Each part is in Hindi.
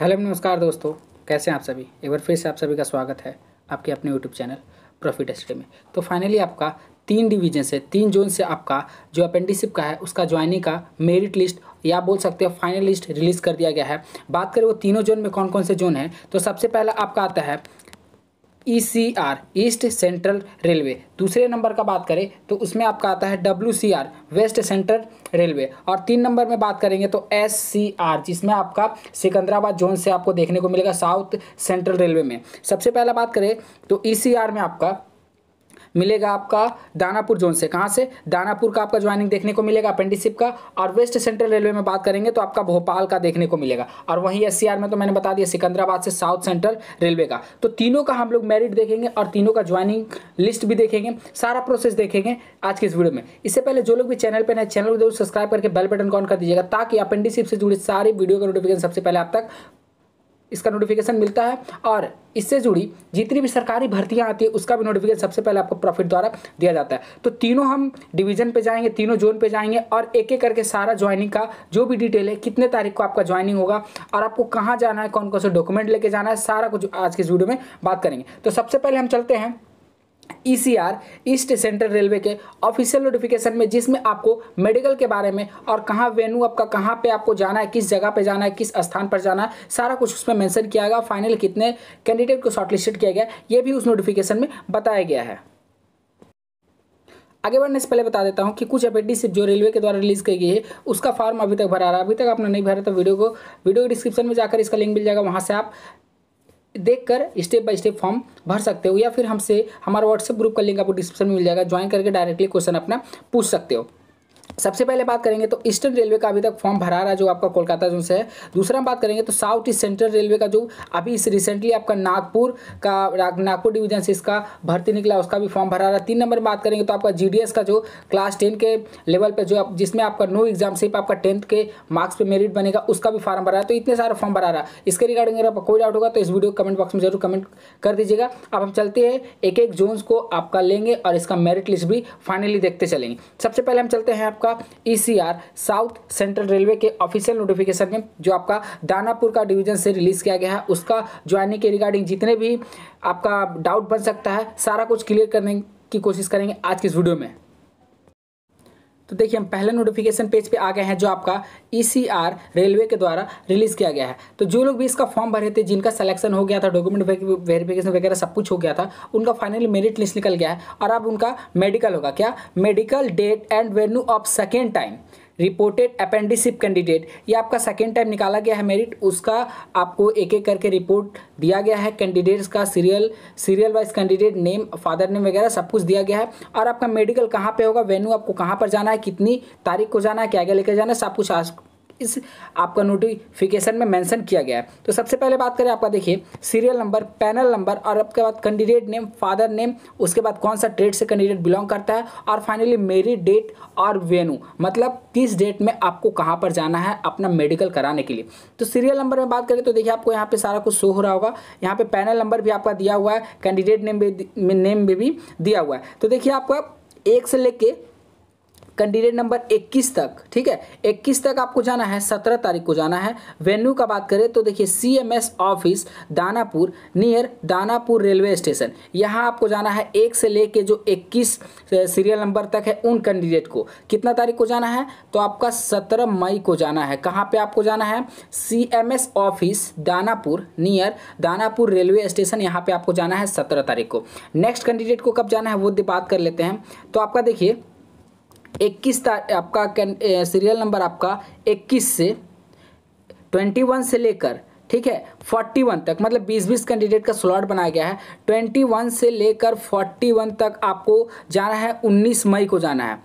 हेलो, नमस्कार दोस्तों। कैसे हैं आप सभी? एक बार फिर से आप सभी का स्वागत है आपके अपने यूट्यूब चैनल प्रॉफिट एस्टे में। तो फाइनली आपका तीन डिवीज़न से, तीन जोन से आपका जो अपेंडिसिप का है, उसका ज्वाइनिंग का मेरिट लिस्ट या बोल सकते हो फाइनल लिस्ट रिलीज़ कर दिया गया है। बात करें वो तीनों जोन में कौन कौन से जोन है तो सबसे पहला आपका आता है E C R East Central Railway दूसरे नंबर का बात करें तो उसमें आपका आता है W C R West Central Railway और तीन नंबर में बात करेंगे तो एस सी आर जिसमें आपका सिकंदराबाद जोन से आपको देखने को मिलेगा साउथ सेंट्रल रेलवे में। सबसे पहला बात करें तो ई सी आर में आपका मिलेगा आपका दानापुर जोन से। कहाँ से? दानापुर का आपका ज्वाइनिंग देखने को मिलेगा अपेंडिसिप का, और वेस्ट सेंट्रल रेलवे में बात करेंगे तो आपका भोपाल का देखने को मिलेगा। और वहीं एससीआर में तो मैंने बता दिया, सिकंदराबाद से साउथ सेंट्रल रेलवे का। तो तीनों का हम लोग मेरिट देखेंगे और तीनों का ज्वाइनिंग लिस्ट भी देखेंगे, सारा प्रोसेस देखेंगे आज के इस वीडियो में। इससे पहले जो लोग भी चैनल पर नए चैनल को ज़रूर सब्सक्राइब करके बेल बटन ऑन कर दीजिएगा, ताकि अपेंडिसिप से जुड़ी सारी वीडियो का नोटिफिकेशन सबसे पहले आप तक इसका नोटिफिकेशन मिलता है और इससे जुड़ी जितनी भी सरकारी भर्तियाँ आती है, उसका भी नोटिफिकेशन सबसे पहले आपको प्रॉफिट द्वारा दिया जाता है। तो तीनों हम डिवीज़न पे जाएँगे, तीनों जोन पे जाएँगे और एक एक करके सारा ज्वाइनिंग का जो भी डिटेल है, कितने तारीख को आपका ज्वाइनिंग होगा और आपको कहाँ जाना है कौन कौन से डॉक्यूमेंट लेके जाना है, सारा कुछ आज के वीडियो में बात करेंगे। तो सबसे पहले हम चलते हैं ईसीआर ईस्ट सेंट्रल रेलवे के ऑफिशियल नोटिफिकेशन में, जिसमें आपको मेडिकल के बारे में और कहाँ वेन्यू आपका, कहाँ पे आपको जाना है, किस जगह पे जाना है, किस स्थान पर जाना है, सारा कुछ उसमें मेंशन किया गया। फाइनल कितने कैंडिडेट को शॉर्टलिस्टेड किया गया, ये भी उस नोटिफिकेशन में बताया गया है। आगे बढ़ने से पहले बता देता हूँ कि कुछ अपेंडिसिप जो रेलवे के द्वारा रिलीज़ की गई है, उसका फॉर्म अभी तक भरा रहा है। अभी तक आपने नहीं भरा तो वीडियो को वीडियो के डिस्क्रिप्शन में जाकर इसका लिंक मिल जाएगा, वहाँ से आप देख कर स्टेप बाय स्टेप फॉर्म भर सकते हो या फिर हमसे, हमारा व्हाट्सएप ग्रुप का लिंक आपको डिस्क्रिप्शन में मिल जाएगा। ज्वाइन करके डायरेक्टली क्वेश्चन अपना पूछ सकते हो। सबसे पहले बात करेंगे तो ईस्टर्न रेलवे का अभी तक फॉर्म भरा रहा है, जो आपका कोलकाता जो से है। दूसरा बात करेंगे तो साउथ ईस्ट सेंट्रल रेलवे का जो अभी इस रिसेंटली आपका नागपुर का नागपुर डिवीज़न से इसका भर्ती निकला, उसका भी फॉर्म भरा रहा है। तीन नंबर बात करेंगे तो आपका जी का जो क्लास टेन के लेवल पर जो आप, जिसमें आपका नो एग्ज़ाम सिर्फ़ आपका टेंथ के मार्क्स पे मेरिट बनेगा, उसका भी फॉर्म भरा है। तो इतने सारे फॉर्म भरा रहा है। इसके रिगार्डिंग अगर आपका कोई डाउट होगा तो इस वीडियो कमेंट बॉक्स में ज़रूर कमेंट कर दीजिएगा। अब हम चलते हैं एक एक जोन्स को आपका लेंगे और इसका मेरिट लिस्ट भी फाइनली देखते चलेंगे। सबसे पहले हम चलते हैं आपका ई साउथ सेंट्रल रेलवे के ऑफिशियल नोटिफिकेशन में जो आपका दानापुर का डिवीज़न से रिलीज़ किया गया है, उसका ज्वाइनिंग के रिगार्डिंग जितने भी आपका डाउट बन सकता है, सारा कुछ क्लियर करने की कोशिश करेंगे आज के इस वीडियो में। तो देखिए, हम पहले नोटिफिकेशन पेज पे आ गए हैं जो आपका ईसीआर e रेलवे के द्वारा रिलीज़ किया गया है। तो जो लोग भी इसका फॉर्म भरे थे, जिनका सिलेक्शन हो गया था डॉक्यूमेंट वेरिफिकेशन वगैरह सब कुछ हो गया था, उनका फाइनली मेरिट लिस्ट निकल गया है और अब उनका मेडिकल होगा। क्या? Medical date and venue of second time reported apprenticeship candidate ये आपका सेकेंड टाइम निकाला गया है मेरिट उसका आपको एक एक करके रिपोर्ट दिया गया है। कैंडिडेट्स का serial serial wise candidate name father name वगैरह सब कुछ दिया गया है। और आपका मेडिकल कहाँ पे होगा? वेन्यू आपको कहाँ पर जाना है? कितनी तारीख को जाना है? क्या क्या लेकर जाना है? सब कुछ इस आपका नोटिफिकेशन में मेंशन किया गया है। तो सबसे पहले बात करें आपका, देखिए सीरियल नंबर पैनल नंबर और आपके बाद कैंडिडेट नेम फादर नेम उसके बाद कौन सा ट्रेड से कैंडिडेट बिलोंग करता है और फाइनली मेरी डेट और वेन्यू मतलब किस डेट में आपको कहाँ पर जाना है अपना मेडिकल कराने के लिए। तो सीरियल नंबर में बात करें तो देखिए, आपको यहाँ पे सारा कुछ शो हो रहा होगा। यहाँ पे पैनल नंबर भी आपका दिया हुआ है कैंडिडेट नेम भी नेम भी दिया हुआ है। तो देखिए, आपका एक से लेके कैंडिडेट नंबर 21 तक, ठीक है? 21 तक आपको जाना है 17 तारीख को जाना है। वेन्यू का बात करें तो देखिए CMS office Danapur near Danapur railway station यहाँ आपको जाना है एक से लेके जो 21 सीरियल नंबर तक है उन कैंडिडेट को। कितना तारीख को जाना है? तो आपका 17 मई को जाना है। कहाँ पे आपको जाना है? CMS office Danapur near Danapur railway station यहाँ पे आपको जाना है सत्रह तारीख को। नेक्स्ट कैंडिडेट को कब जाना है, वो बात कर लेते हैं। तो आपका देखिए इक्कीस आपका सीरियल नंबर आपका इक्कीस से ट्वेंटी वन से लेकर, ठीक है, फोर्टी वन तक मतलब बीस बीस कैंडिडेट का स्लॉट बनाया गया है। ट्वेंटी वन से लेकर फोर्टी वन तक आपको जाना है, उन्नीस मई को जाना है।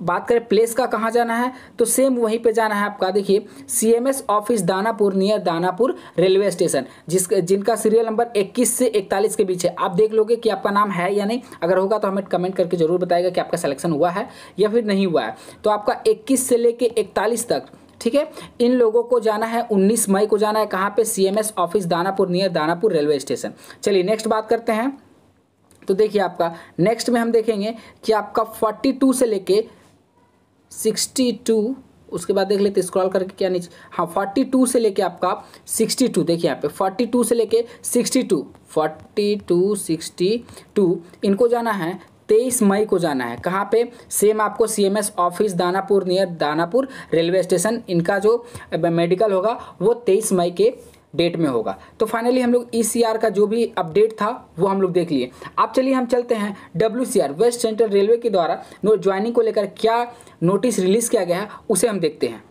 बात करें प्लेस का कहाँ जाना है तो सेम वहीं पे जाना है आपका, देखिए CMS office Danapur near Danapur railway station जिस, जिनका सीरियल नंबर 21 से 41 के बीच है। आप देख लोगे कि आपका नाम है या नहीं? अगर होगा तो हमें कमेंट करके ज़रूर बताएगा कि आपका सिलेक्शन हुआ है या फिर नहीं हुआ है। तो आपका इक्कीस से लेके इकतालीस तक, ठीक है? इन लोगों को जाना है 19 मई को जाना है, कहाँ पे? CMS office Danapur near Danapur railway station चलिए नेक्स्ट बात करते हैं। तो देखिए आपका नेक्स्ट में हम देखेंगे कि आपका 42 से लेके सिक्सटी टू, उसके बाद देख लेते स्क्रॉल करके क्या नीचे हाँ फोर्टी टू से लेके आपका सिक्सटी टू, देखिए यहाँ पे फोर्टी टू से लेके sixty two forty two sixty two, इनको जाना है, तेईस मई को जाना है, कहाँ पे? सेम आपको CMS office Danapur near Danapur railway station इनका जो मेडिकल होगा, वो तेईस मई के डेट में होगा। तो फाइनली हम लोग ई e का जो भी अपडेट था, वो हम लोग देख लिए। अब चलिए हम चलते हैं डब्ल्यूसीआर वेस्ट सेंट्रल रेलवे के द्वारा नो ज्वाइनिंग को लेकर क्या नोटिस रिलीज़ किया गया है, उसे हम देखते हैं।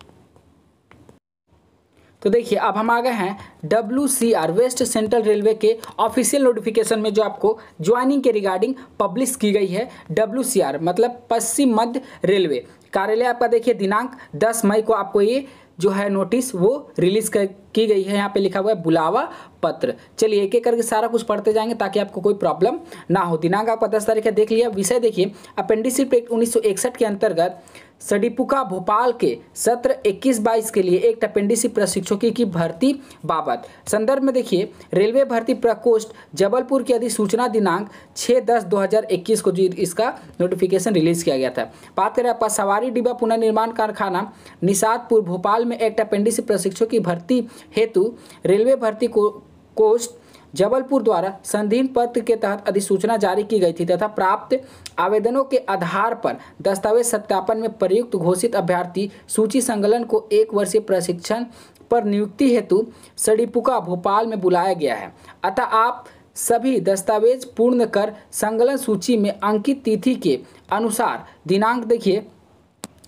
तो देखिए, अब हम आ गए हैं W C R West Central Railway के ऑफिशियल नोटिफिकेशन में जो आपको ज्वाइनिंग के रिगार्डिंग पब्लिश की गई है डब्ल्यू सी आर मतलब पश्चिम मध्य रेलवे कार्यालय आपका देखिए दिनांक 10 मई को आपको ये जो है नोटिस वो रिलीज़ की गई है। यहाँ पे लिखा हुआ है बुलावा पत्र। चलिए एक एक करके सारा कुछ पढ़ते जाएँगे ताकि आपको कोई प्रॉब्लम ना हो। दिनांक आपका दस तारीख है देख लिया। विषय देखिए। अपेंडिसिप एक्ट उन्नीस सौ इकसठ के अंतर्गत सडीपुका भोपाल के सत्र 21-22 के लिए एक अपेंडिसी प्रशिक्षकों की भर्ती बाबत। संदर्भ में देखिए, रेलवे भर्ती प्रकोष्ठ जबलपुर की अधिसूचना दिनांक 6 दस 2021 को जो इसका नोटिफिकेशन रिलीज़ किया गया था। बात करें आपका सवारी डिब्बा पुनर्निर्माण कारखाना, निषादपुर भोपाल में एक अपेंडिसी प्रशिक्षकों की भर्ती हेतु रेलवे भर्ती को, कोष्ठ जबलपुर द्वारा संधीन पत्र के तहत अधिसूचना जारी की गई थी तथा प्राप्त आवेदनों के आधार पर दस्तावेज़ सत्यापन में प्रयुक्त घोषित अभ्यर्थी सूची संकलन को एक वर्षीय प्रशिक्षण पर नियुक्ति हेतु सड़ीपुका, भोपाल में बुलाया गया है। अतः आप सभी दस्तावेज़ पूर्ण कर संकलन सूची में अंकित तिथि के अनुसार दिनांक देखिए।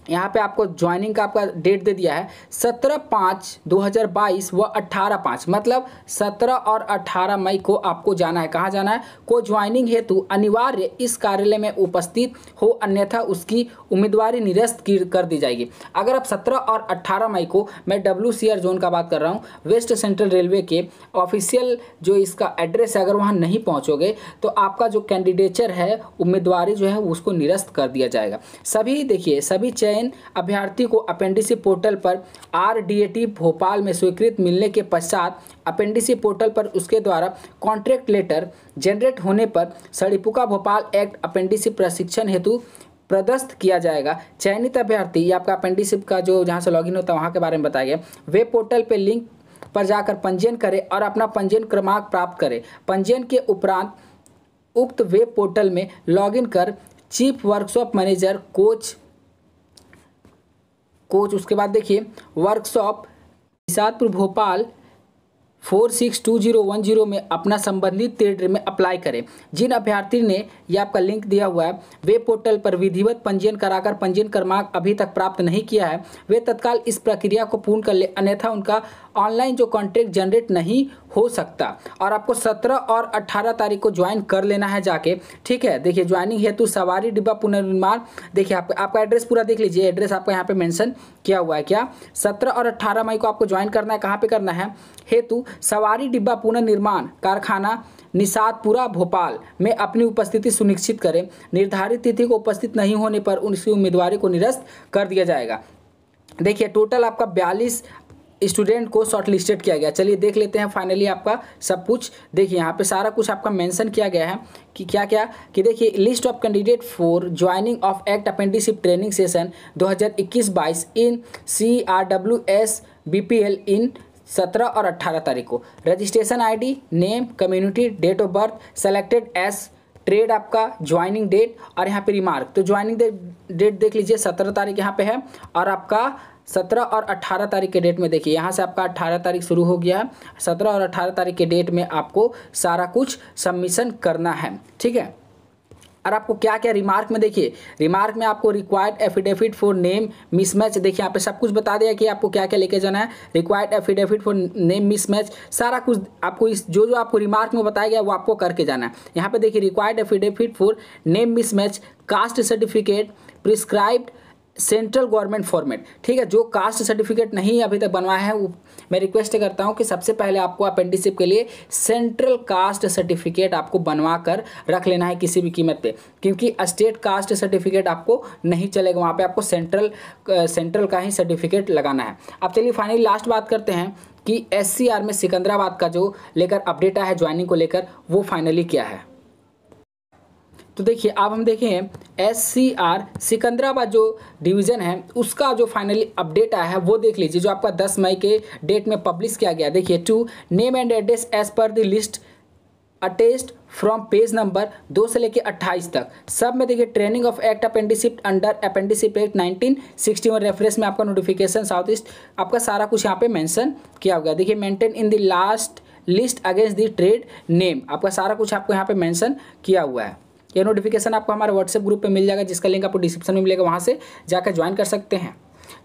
यहाँ पे आपको ज्वाइनिंग का आपका डेट दे दिया है, सत्रह पाँच दो हज़ार बाईस व अट्ठारह पाँच। मतलब सत्रह और अट्ठारह मई को आपको जाना है। कहाँ जाना है? को ज्वाइनिंग हेतु अनिवार्य इस कार्यालय में उपस्थित हो, अन्यथा उसकी उम्मीदवारी निरस्त कर दी जाएगी। अगर आप सत्रह और अट्ठारह मई को, मैं डब्ल्यूसीआर जोन का बात कर रहा हूँ वेस्ट सेंट्रल रेलवे के ऑफिशियल जो इसका एड्रेस है, अगर वहाँ नहीं पहुँचोगे तो आपका जो कैंडिडेचर है, उम्मीदवारी जो है, उसको निरस्त कर दिया जाएगा। सभी देखिए, सभी चयन चयन अभ्यर्थी को अपेंडिसी पोर्टल पर आर भोपाल में स्वीकृत मिलने के पश्चात अपेंडिसी पोर्टल पर उसके द्वारा कॉन्ट्रैक्ट लेटर जनरेट होने पर सड़ीपुका भोपाल एक्ट अपेंडिसी प्रशिक्षण हेतु प्रदस्त किया जाएगा। चयनित अभ्यर्थी या आपका अपेंडिसिप का जो जहाँ से लॉगिन होता है, वहाँ के बारे में बताया गया वेब पोर्टल पर लिंक पर जाकर पंजीयन करें और अपना पंजीयन क्रमांक प्राप्त करें। पंजीयन के उपरांत उक्त वेब पोर्टल में लॉगिन कर chief workshop manager, coach coach उसके बाद देखिए workshop Nishatpura Bhopal four six two zero one zero में अपना संबंधित ट्रेड में अप्लाई करें। जिन अभ्यर्थी ने यह आपका लिंक दिया हुआ है वे पोर्टल पर विधिवत पंजीयन कराकर पंजीयन क्रमांक अभी तक प्राप्त नहीं किया है। वे तत्काल इस प्रक्रिया को पूर्ण कर ले अन्यथा उनका ऑनलाइन जो कॉन्ट्रैक्ट जनरेट नहीं हो सकता। और आपको सत्रह और अट्ठारह तारीख को ज्वाइन कर लेना है जाके। ठीक है? देखिए ज्वाइनिंग हेतु सवारी डिब्बा पुनर्निर्माण देखिए आप, आपका एड्रेस पूरा देख लीजिए। एड्रेस आपका यहाँ पे मेंशन किया हुआ है क्या? सत्रह और अट्ठारह मई को आपको ज्वाइन करना है। कहाँ पे करना है? हेतु सवारी डिब्बा पुनर्निर्माण कारखाना निषादपुरा, भोपाल में अपनी उपस्थिति सुनिश्चित करें। निर्धारित तिथि को उपस्थित नहीं होने पर उनकी उम्मीदवारी को निरस्त कर दिया जाएगा। देखिए, टोटल आपका बयालीस स्टूडेंट को शॉर्टलिस्टेड किया गया। चलिए देख लेते हैं फाइनली आपका सब कुछ। देखिए, यहाँ पे सारा कुछ आपका मेंशन किया गया है कि क्या क्या कि देखिए, list of candidate for joining of act apprenticeship training session 2021-22 in C R W S B P L in सत्रह और अट्ठारह तारीख को। Registration ID name community date of birth selected as trade आपका ज्वाइनिंग डेट और यहाँ पे रिमार्क तो ज्वाइनिंग डेट देख लीजिए, सत्रह तारीख यहाँ पे है और आपका सत्रह और अट्ठारह तारीख के डेट में देखिए, यहाँ से आपका अट्ठारह तारीख शुरू हो गया है। सत्रह और अट्ठारह तारीख के डेट में आपको सारा कुछ सबमिशन करना है। ठीक है? और आपको क्या क्या रिमार्क में देखिए। रिमार्क में आपको required affidavit for name mismatch देखिए, यहाँ पे सब कुछ बता दिया कि आपको क्या क्या लेके जाना है। Required affidavit for name mismatch सारा कुछ आपको इस, जो जो आपको रिमार्क में बताया गया, वो आपको करके जाना है। यहाँ पे देखिए required affidavit for name mismatch caste certificate prescribed central government format, ठीक है? जो कास्ट सर्टिफिकेट नहीं अभी तक बनवाया है, वो मैं रिक्वेस्ट करता हूँ कि सबसे पहले आपको अपेंडिसिप के लिए सेंट्रल कास्ट सर्टिफिकेट आपको बनवा कर रख लेना है किसी भी कीमत पे, क्योंकि स्टेट कास्ट सर्टिफिकेट आपको नहीं चलेगा, वहाँ पे आपको सेंट्रल सेंट्रल का ही सर्टिफिकेट लगाना है। अब चलिए फाइनली लास्ट बात करते हैं कि एससीआर में सिकंदराबाद का जो लेकर अपडेट आया है ज्वाइनिंग को लेकर, वो फाइनली क्या है? तो देखिए, अब हम देखें एस सी आर सिकंदराबाद जो डिवीज़न है, उसका जो फाइनली अपडेट आया है, वो देख लीजिए, जो आपका दस मई के डेट में पब्लिश किया गया। देखिए to name and address as per the list attest from page number दो से लेकर अट्ठाईस तक। सब में देखिए training of act apprenticeship under apprenticeship act nineteen sixty one reference में आपका नोटिफिकेशन साउथ ईस्ट आपका सारा कुछ यहाँ पे मेंशन किया गया देखिए maintain in the last list against the trade name आपका सारा कुछ आपको यहाँ पे मेंशन किया हुआ है। ये नोटिफिकेशन आपको हमारे व्हाट्सएप ग्रुप पे मिल जाएगा, जिसका लिंक आपको डिस्क्रिप्शन में मिलेगा, वहाँ से जाकर ज्वाइन कर सकते हैं।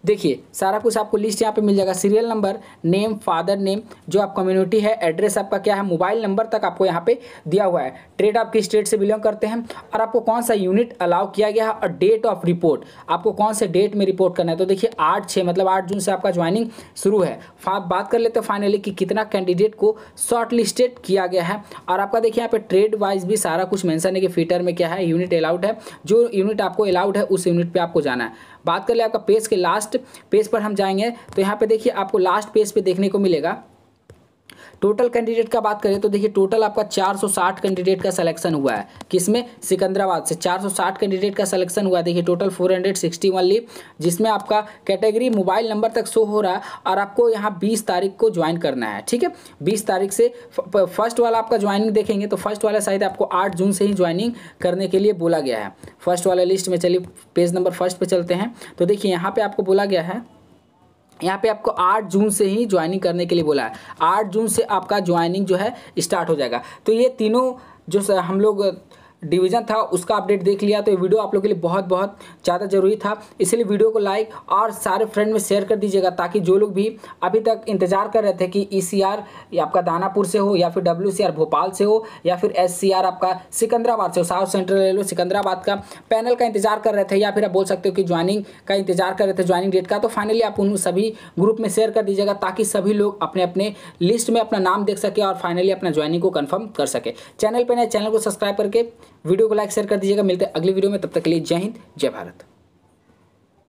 देखिए, सारा कुछ आपको लिस्ट यहाँ पे मिल जाएगा। Serial number name father name जो आप कम्युनिटी है एड्रेस आपका क्या है मोबाइल नंबर तक आपको यहाँ पे दिया हुआ है। ट्रेड आप किस स्टेट से बिलोंग करते हैं। और आपको कौन सा यूनिट अलाउ किया गया है? और डेट ऑफ़ रिपोर्ट आपको कौन से डेट में रिपोर्ट करना है? तो देखिए, आठ छः मतलब आठ जून से आपका ज्वाइनिंग शुरू है। बात कर लेते हैं फाइनली कि कितना कैंडिडेट को शॉर्ट लिस्टेड किया गया है। और आपका देखिए, यहाँ पे ट्रेड वाइज भी सारा कुछ मैंसन है कि फीटर में क्या है यूनिट अलाउड है। जो यूनिट आपको अलाउड है, उस यूनिट पर आपको जाना है। बात कर ले आपका पेज के लास्ट पेज पर हम जाएँगे तो यहाँ पे देखिए आपको लास्ट पेज पे देखने को मिलेगा। टोटल कैंडिडेट का बात करें तो देखिए, टोटल आपका 460 कैंडिडेट का सिलेक्शन हुआ है। किसमें? सिकंदराबाद से। 460 कैंडिडेट का सिलेक्शन हुआ है। देखिए, टोटल 461 लीव जिसमें आपका कैटेगरी मोबाइल नंबर तक शो हो रहा है और आपको यहाँ 20 तारीख को ज्वाइन करना है, ठीक है? 20 तारीख से फ़र्स्ट वाला आपका ज्वाइनिंग देखेंगे तो फ़र्स्ट वाला शायद आपको आठ जून से ही ज्वाइनिंग करने के लिए बोला गया है। फ़र्स्ट वाला लिस्ट में चलिए पेज नंबर फ़र्स्ट पर चलते हैं। तो देखिए, यहाँ पर आपको बोला गया है यहाँ पे आपको 8 जून से ही ज्वाइनिंग करने के लिए बोला है। 8 जून से आपका ज्वाइनिंग जो है स्टार्ट हो जाएगा। तो ये तीनों जो हम लोग डिवीज़न था, उसका अपडेट देख लिया तो ये वीडियो आप लोग के लिए बहुत बहुत ज़्यादा ज़रूरी था। इसलिए वीडियो को लाइक और सारे फ्रेंड में शेयर कर दीजिएगा, ताकि जो लोग भी अभी तक इंतज़ार कर रहे थे कि ई आर आपका दानापुर से हो, या फिर डब्ल्यू सी आर भोपाल से हो, या फिर एस सी आर आपका सिकंदराबाद से हो साउथ सेंट्रल ले लो, सिकंदराबाद का पैनल का इंतज़ार कर रहे थे, या फिर आप बोल सकते हो कि ज्वाइनिंग का इंतज़ार कर रहे थे, ज्वाइनिंग डेट का तो फाइनली आप उन सभी ग्रुप में शेयर कर दीजिएगा, ताकि सभी लोग अपने अपने लिस्ट में अपना नाम देख सके और फाइनली अपना ज्वाइनिंग को कन्फर्म कर सके। चैनल पर नए चैनल को सब्सक्राइब करके वीडियो को लाइक शेयर कर दीजिएगा। मिलते हैं अगली वीडियो में। तब तक के लिए जय हिंद, जय भारत।